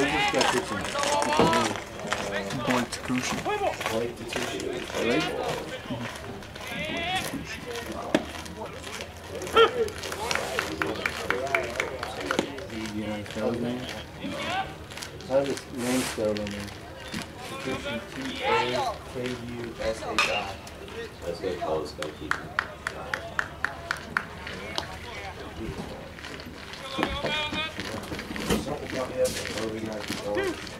Boy Takushi. Blake Tatushi. Blake? You know spell name? How's his name spelled on there? T-A-K-U-S-H-I. Let's get close, go keep. Something that, or we not- or-